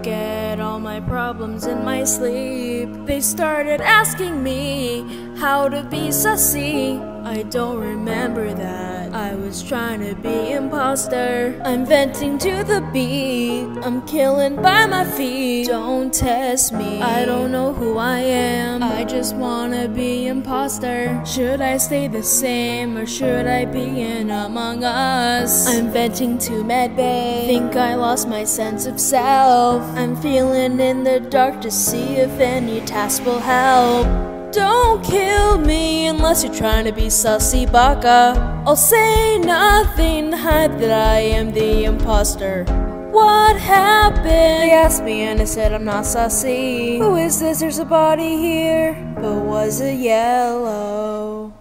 forget all my problems in my sleep. They started asking me how to be sussy. I don't remember that. I was trying to be imposter. I'm venting to the beat. I'm killing by my feet. Don't test me. I don't know who I am. I just wanna be imposter. Should I stay the same or should I be in Among Us? I'm venting to medbay. Think I lost my sense of self. I'm feeling in the dark to see if any task will help. Don't kill me unless you're trying to be sussy baka. I'll say nothing, hide that I am the imposter. What happened? They asked me and I said I'm not sussy. Who is this? There's a body here. But was it yellow?